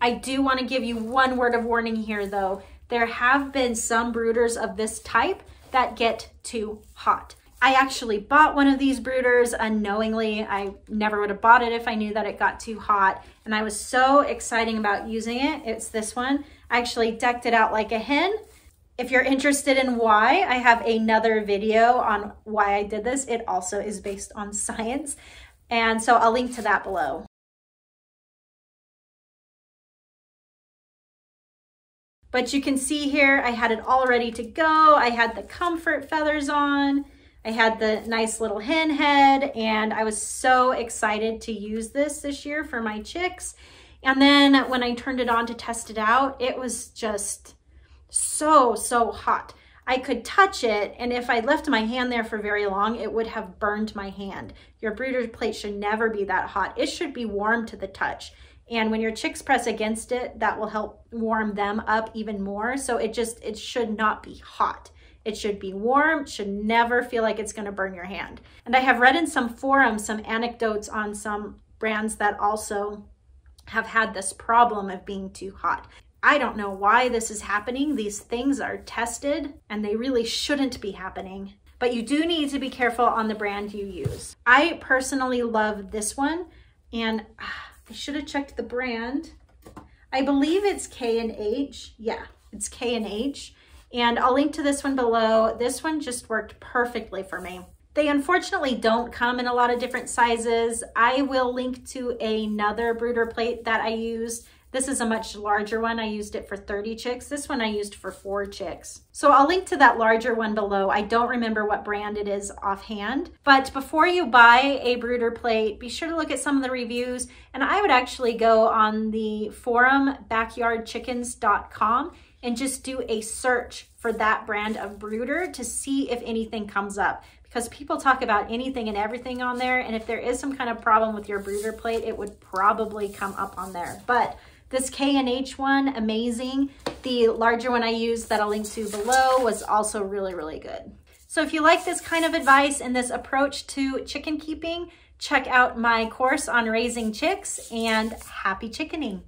I do want to give you one word of warning here though. There have been some brooders of this type that get too hot. I actually bought one of these brooders unknowingly. I never would have bought it if I knew that it got too hot. And I was so excited about using it. It's this one. I actually decked it out like a hen. If you're interested in why, I have another video on why I did this. It also is based on science. And so I'll link to that below. But you can see here, I had it all ready to go. I had the comfort feathers on. I had the nice little hen head and I was so excited to use this this year for my chicks. And then when I turned it on to test it out, it was just so, so hot. I could touch it, and if I left my hand there for very long, it would have burned my hand. Your brooder plate should never be that hot. It should be warm to the touch. And when your chicks press against it, that will help warm them up even more. So it just, it should not be hot. It should be warm, should never feel like it's gonna burn your hand. And I have read in some forums some anecdotes on some brands that also have had this problem of being too hot. I don't know why this is happening. These things are tested and they really shouldn't be happening. But you do need to be careful on the brand you use. I personally love this one and ah, I should have checked the brand. I believe it's K and H. Yeah, it's K and H. And I'll link to this one below. This one just worked perfectly for me. They unfortunately don't come in a lot of different sizes. I will link to another brooder plate that I used this is a much larger one. I used it for 30 chicks. This one I used for four chicks. So I'll link to that larger one below. I don't remember what brand it is offhand, but before you buy a brooder plate, be sure to look at some of the reviews. And I would actually go on the forum backyardchickens.com and just do a search for that brand of brooder to see if anything comes up because people talk about anything and everything on there. And if there is some kind of problem with your brooder plate, it would probably come up on there. But this K&H one, amazing. The larger one I used that I'll link to below was also really, really good. So if you like this kind of advice and this approach to chicken keeping, check out my course on raising chicks and happy chickening.